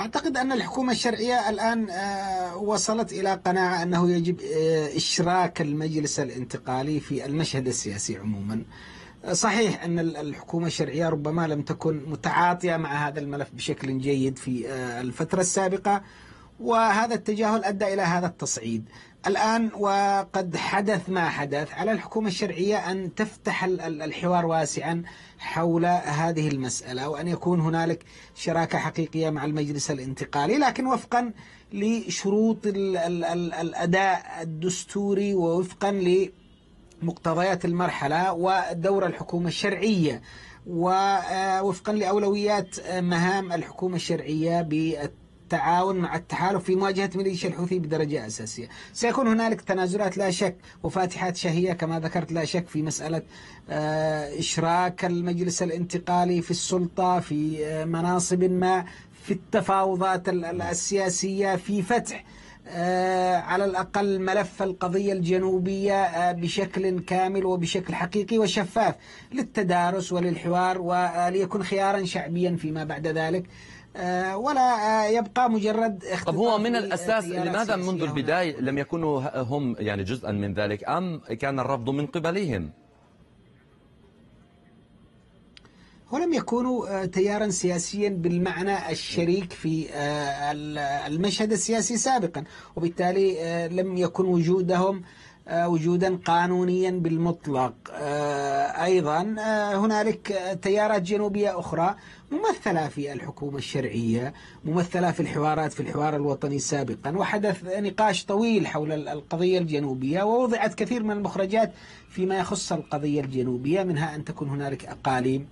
أعتقد أن الحكومة الشرعية الآن آه، وصلت إلى قناعة أنه يجب آه، إشراك المجلس الانتقالي في المشهد السياسي عموما. آه، صحيح أن الحكومة الشرعية ربما لم تكن متعاطية مع هذا الملف بشكل جيد في الفترة السابقة وهذا التجاهل أدى إلى هذا التصعيد. الآن وقد حدث ما حدث. على الحكومة الشرعية أن تفتح الحوار واسعا حول هذه المسألة وأن يكون هنالك شراكة حقيقية مع المجلس الانتقالي لكن وفقا لشروط الأداء الدستوري ووفقا لمقتضيات المرحلة ودور الحكومة الشرعية ووفقا لأولويات مهام الحكومة الشرعية بالتعامل التعاون مع التحالف في مواجهة ميليشيا الحوثي بدرجة أساسية. سيكون هنالك تنازلات لا شك وفاتحات شهية كما ذكرت لا شك في مسألة آه، إشراك المجلس الانتقالي في السلطة في آه، مناصب ما في التفاوضات السياسية في فتح على الأقل ملف القضية الجنوبية بشكل كامل وبشكل حقيقي وشفاف للتدارس وللحوار وليكن خيارا شعبيا فيما بعد ذلك. آه، ولا آه، يبقى مجرد طب هو من الأساس لماذا منذ البداية لم يكونوا هم يعني جزءا من ذلك أم كان الرفض من قبلهم؟ ولم يكونوا آه، تيارا سياسيا بالمعنى الشريك في المشهد السياسي سابقا. وبالتالي لم يكن وجودهم وجودا قانونيا بالمطلق. أيضا هنالك تيارات جنوبية أخرى ممثلة في الحكومة الشرعية ممثلة في الحوارات في الحوار الوطني سابقا. وحدث نقاش طويل حول القضية الجنوبية ووضعت كثير من المخرجات فيما يخص القضية الجنوبية منها أن تكون هنالك أقاليم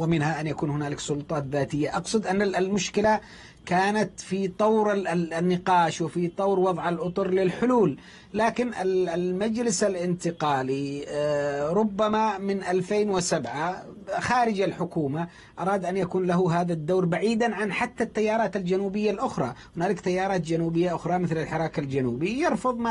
ومنها أن يكون هنالك سلطات ذاتية. أقصد أن المشكلة كانت في طور النقاش وفي طور وضع الأطر للحلول. لكن المجلس الانتقالي آه، ربما من 2007 خارج الحكومة أراد أن يكون له هذا الدور بعيدا عن حتى التيارات الجنوبية الأخرى. هنالك تيارات جنوبية أخرى مثل الحراك الجنوبي. يرفض ما